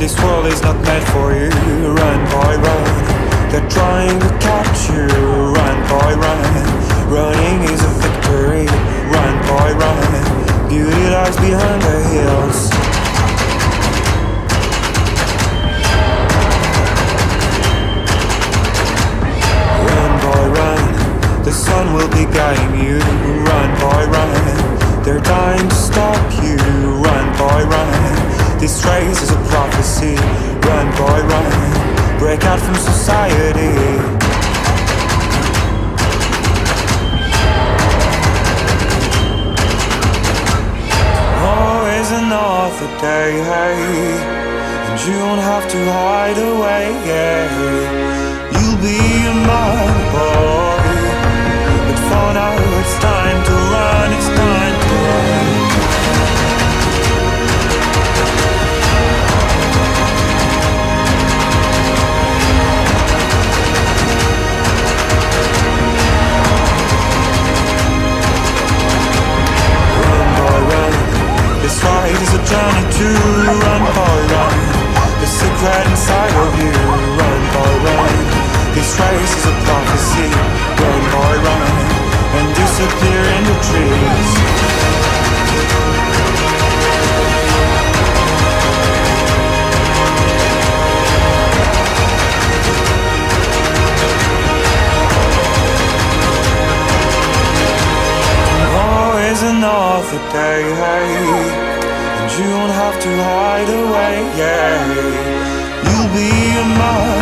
This world is not meant for you. Run, boy, run. They're trying to catch you. Run, boy, run. Another day, hey, and you don't have to hide away. Is a journey to run, boy, run. The secret inside of you. Run, boy, run. This race is a prophecy. Run, boy, run. And disappear in the trees. Always another day, you don't have to hide away, yeah. You'll be man,